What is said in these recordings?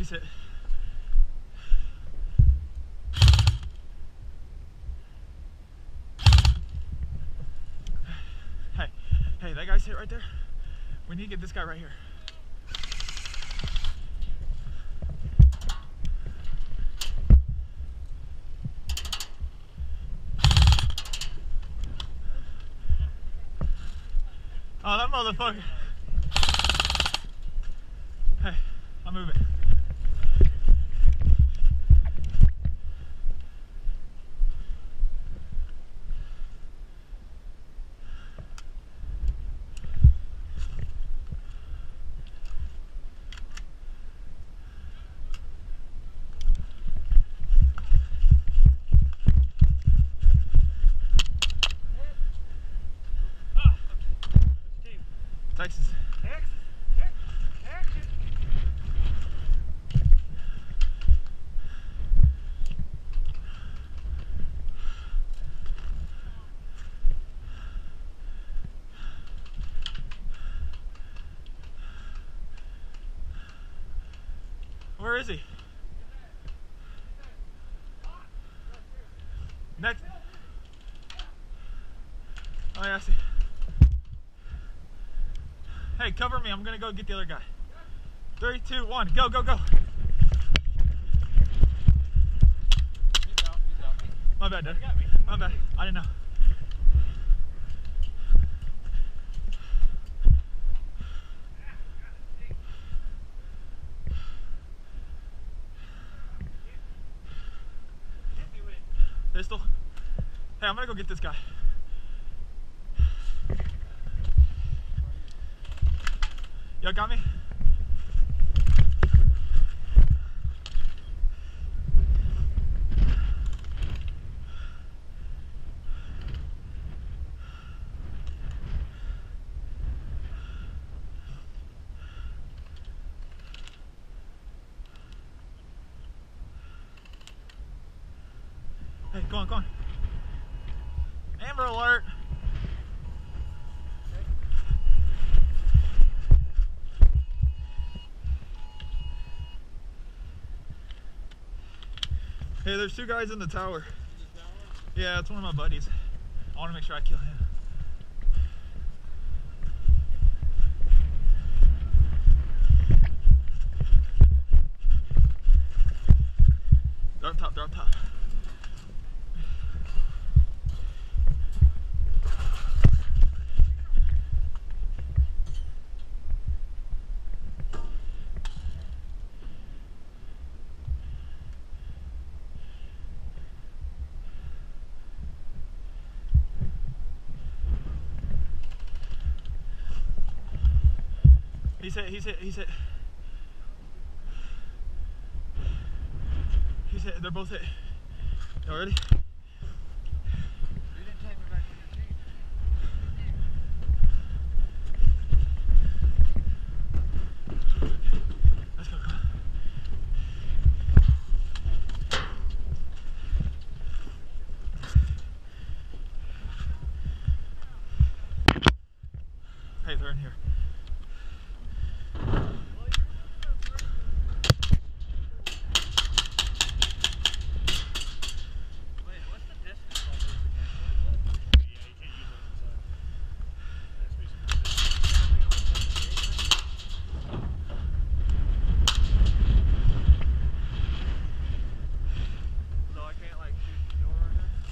He's hit. Hey, hey, that guy's hit right there. We need to get this guy right here. Oh, that motherfucker. Hey, I'm moving. Texas. Where is he? Next. Oh yeah, I see. Hey, cover me. I'm gonna go get the other guy. Three, two, one, go, go, go. My bad, dude. My bad. I didn't know. Pistol. Hey, I'm gonna go get this guy. Y'all got me? Hey, go on, go on. Amber alert. Hey, there's two guys in the tower. Yeah, it's one of my buddies. I want to make sure I kill him. They're up top, they're up top. He's hit, he's hit, he's hit. He's hit, they're both hit. Y'all ready? Let's go, go. Hey, they're in here. So I can't like shoot the door or nothing?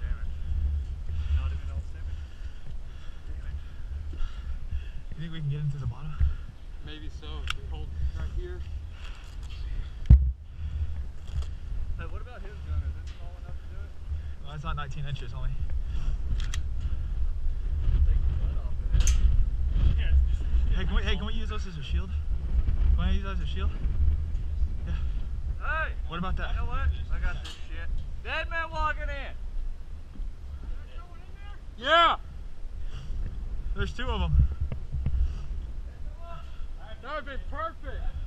Damn it. Not even on seven? Damn it. You think we can get into the bottom? Maybe so. If we hold right here. Hey, what about his gun? Is it small enough to do it? Well, that's not 19 inches only. Take the butt off. Yeah. Hey, can we, hey, can we use those as a shield? Can I use those as a shield? Yeah. Hey! What about that? You know what? I got this shit. Dead man walking in. Yeah! There's two of them. That would be perfect.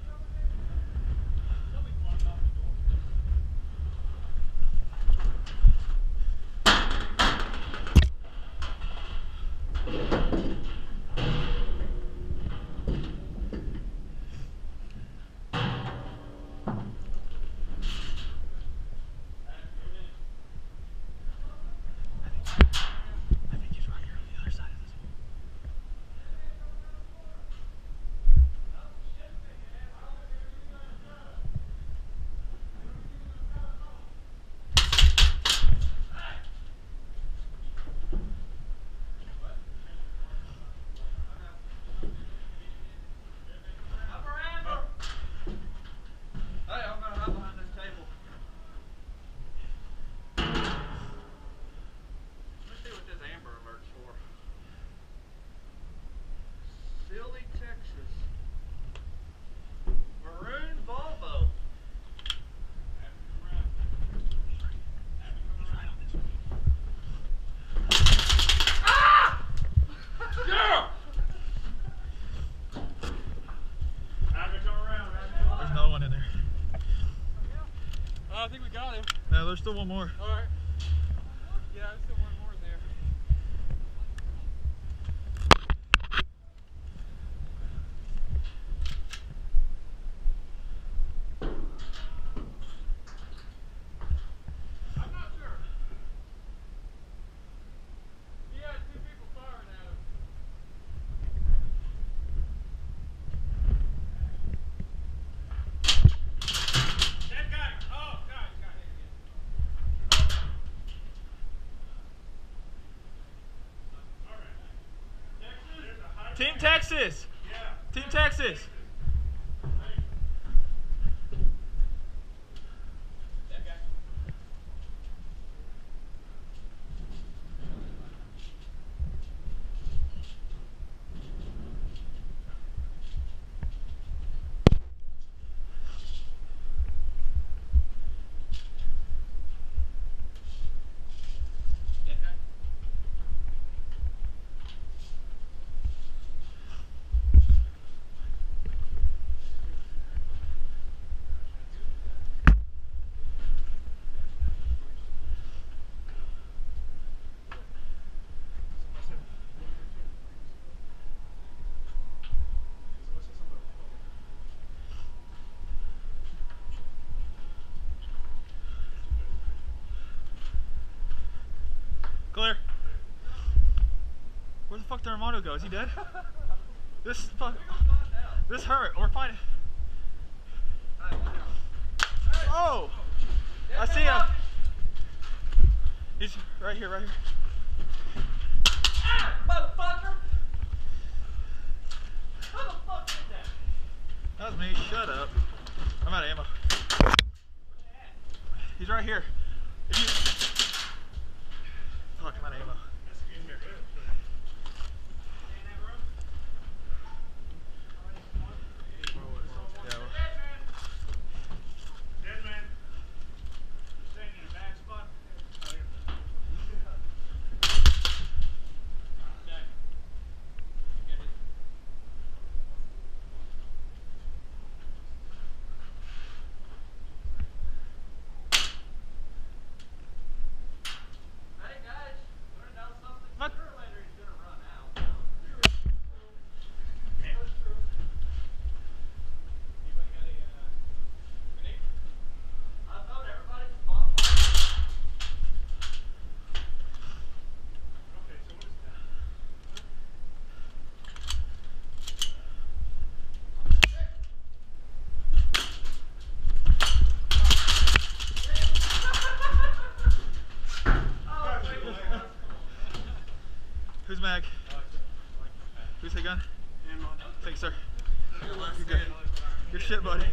I think we got him. Yeah, there's still one more. All right. Yeah, Team Texas. Team Texas. Clear. Where the fuck did Armando go? Is he dead? This fuck. This hurt. We're fine. Oh! I see him. He's right here, right here. Ah, motherfucker! How the fuck did that? That was me. Shut up. I'm out of ammo. He's right here. If you. Fuck, I'm out of ammo. Yeah, well, Dead man. Staying in a bad spot. Hey guys, wanna know something? What? Sooner or later he's gonna run out. Anybody got a uh, grenade? I thought everybody was bonfire. Okay, so what is that? Who's mag? Who's the gun? Thanks, sir. You're good. Good shit, buddy.